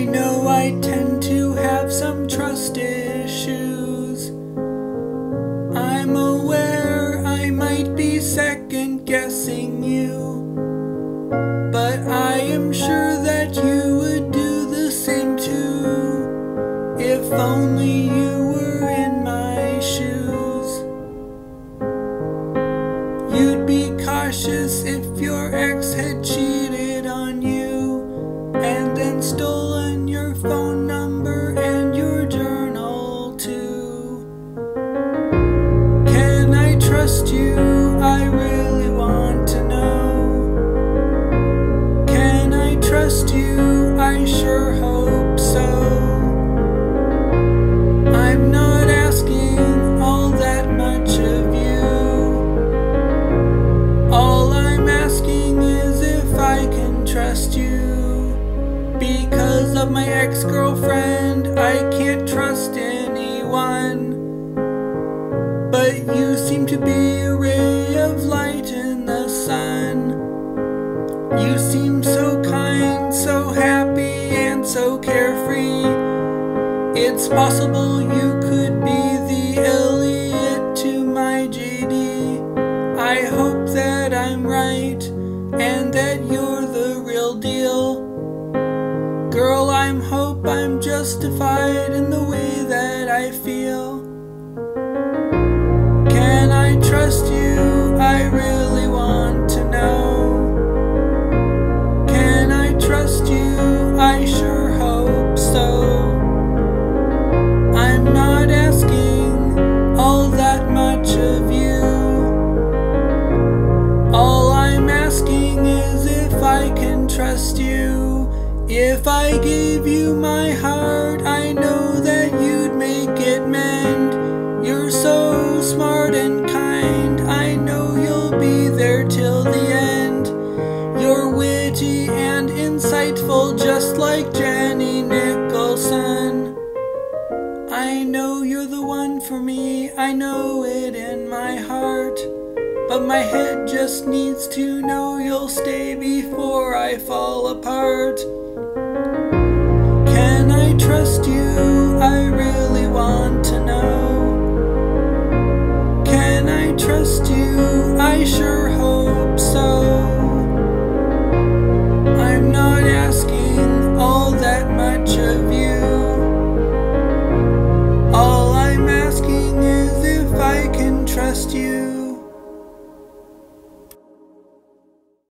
I know I tend to have some trust issues. I'm aware I might be second guessing you, but I am sure that you would do the same too if only you. My ex girlfriend, I can't trust anyone. But you seem to be a ray of light in the sun. You seem so kind, so happy, and so carefree. It's possible you Girl, I'm hope I'm justified in the way that I feel. Can I trust you? I really want to know. Can I trust you? I sure hope so. I'm not asking all that much of you. All I'm asking is if I can trust you. If I gave you my heart, I know that you'd make it mend. You're so smart and kind, I know you'll be there till the end. You're witty and insightful, just like Jenny Nicholson. I know you're the one for me, I know it in my heart. But my head just needs to know you'll stay before I fall apart.